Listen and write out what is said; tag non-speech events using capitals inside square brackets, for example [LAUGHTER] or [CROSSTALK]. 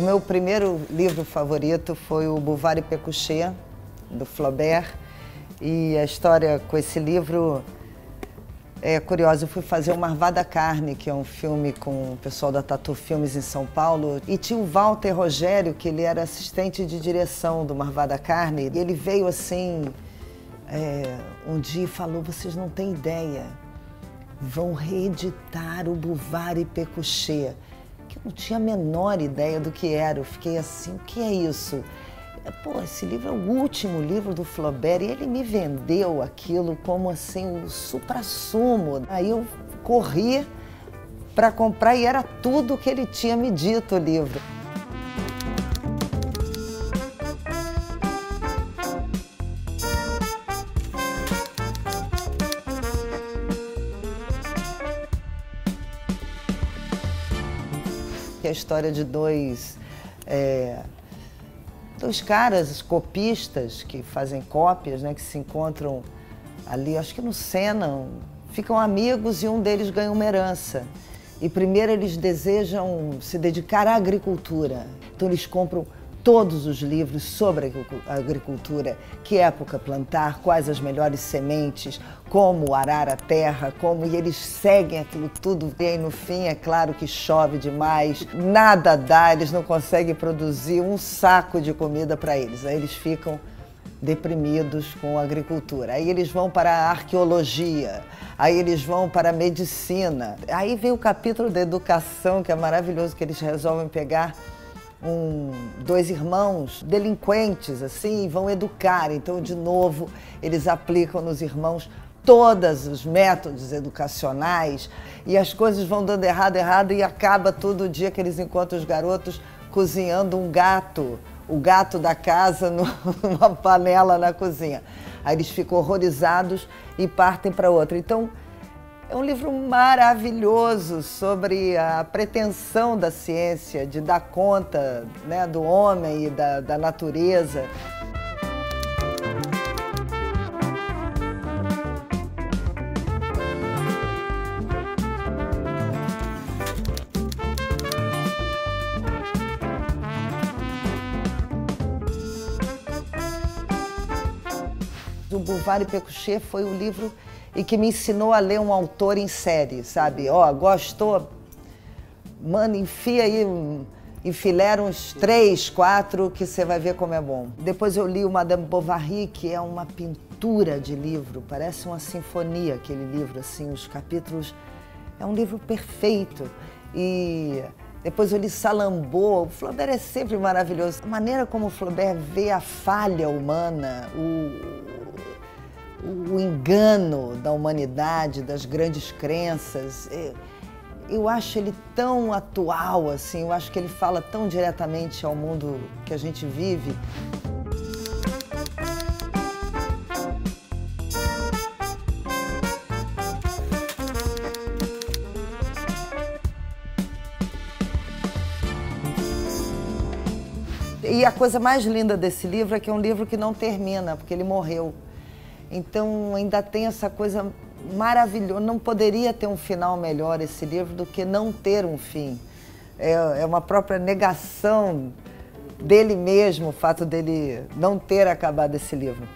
meu primeiro livro favorito foi o Bouvard e Pécuchet, do Flaubert. E a história com esse livro é curiosa. Eu fui fazer o Marvada Carne, que é um filme com o pessoal da Tatu Filmes em São Paulo. E tinha o Walter Rogério, que ele era assistente de direção do Marvada Carne. E ele veio assim, é, um dia e falou: Vocês não têm ideia, vão reeditar o Bouvard e Pécuchet que eu não tinha a menor ideia do que era. Eu fiquei assim, o que é isso? Pô, esse livro é o último livro do Flaubert e ele me vendeu aquilo como assim o supra-sumo. Aí eu corri para comprar e era tudo o que ele tinha me dito o livro. Que é a história de dois, é, dois caras copistas que fazem cópias, né, que se encontram ali, acho que no Sena, ficam amigos e um deles ganha uma herança. E primeiro eles desejam se dedicar à agricultura. Então eles compram todos os livros sobre agricultura, que época plantar, quais as melhores sementes, como arar a terra, como e eles seguem aquilo tudo. E aí no fim é claro que chove demais, nada dá, eles não conseguem produzir um saco de comida para eles. Aí eles ficam deprimidos com a agricultura. Aí eles vão para a arqueologia, aí eles vão para a medicina. Aí vem o capítulo da educação, que é maravilhoso, que eles resolvem pegar um, dois irmãos delinquentes, assim, vão educar. Então, de novo, eles aplicam nos irmãos todos os métodos educacionais e as coisas vão dando errado, errado e acaba todo dia que eles encontram os garotos cozinhando um gato, o gato da casa [LAUGHS] numa panela na cozinha. Aí eles ficam horrorizados e partem para outra. Então, é um livro maravilhoso sobre a pretensão da ciência de dar conta né, do homem e da, da natureza. O Bouvard e Pécuchet foi o livro e que me ensinou a ler um autor em série, sabe? Ó, oh, gostou? Mano, enfia aí, enfileira uns três, quatro, que você vai ver como é bom. Depois eu li o Madame Bovary, que é uma pintura de livro, parece uma sinfonia aquele livro, assim, os capítulos. É um livro perfeito. E depois eu li Salambô. O Flaubert é sempre maravilhoso. A maneira como o Flaubert vê a falha humana, o, o engano da humanidade, das grandes crenças. Eu acho ele tão atual, assim, eu acho que ele fala tão diretamente ao mundo que a gente vive. E a coisa mais linda desse livro é que é um livro que não termina, porque ele morreu. Então ainda tem essa coisa maravilhosa. Não poderia ter um final melhor esse livro do que não ter um fim. É, é uma própria negação dele mesmo o fato dele não ter acabado esse livro.